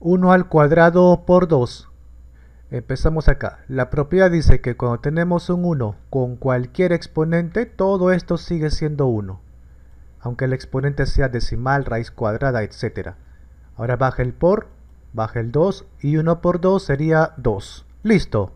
1 al cuadrado por 2. Empezamos acá. La propiedad dice que cuando tenemos un 1 con cualquier exponente, todo esto sigue siendo 1. Aunque el exponente sea decimal, raíz cuadrada, etc. Ahora baja el por, baja el 2 y 1 por 2 sería 2. Listo.